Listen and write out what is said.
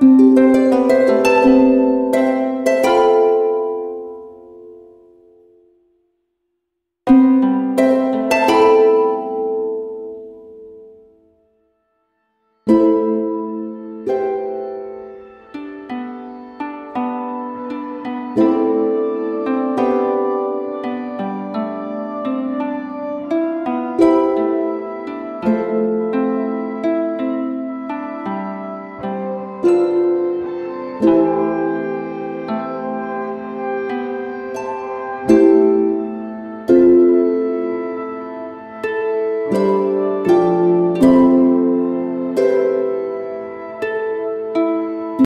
Música